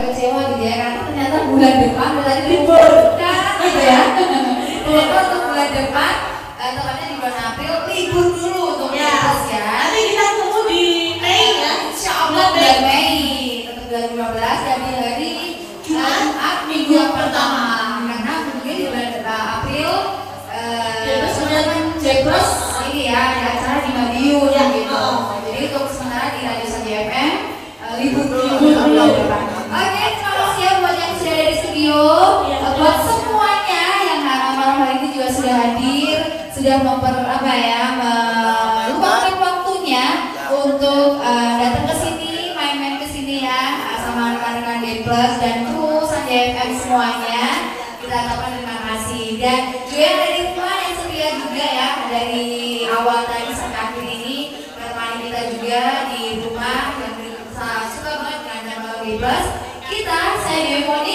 kecewa gitu ya karena ternyata bulan depan bulan libur. Kan gitu ya. Libur untuk bulan depan eh, tepatnya di bulan April libur dulu untuk Ya. ya. Nanti kita ketemu di Mei ya. Insya Allah bulan Mei. Tetap 2015 dan di hari Jumat minggu yang pertama. karena mungkin di bulan April eh, Jeblos sudah Jeblos ini ya ada acara di Madiun Ya, gitu oh. jadi untuk sementara di Radio Saja FM eh, libur dulu bulan depan oke terima kasih ya buat yang sudah ada di studio Ya. Eh, buat semuanya yang malam hari ini juga sudah hadir sudah memper apa ya meluangkan waktunya untuk eh, datang ke sini main-main ke sini ya sama rekan-rekan Game Plus dan kru Sanjay FM semuanya. Kita ucapkan terima kasih. Dan juga yang ada di rumah yang setia juga ya dari awal tadi sampai akhir ini menemani kita juga di rumah yang suka banget dengan Game Plus. Kita saya Dewi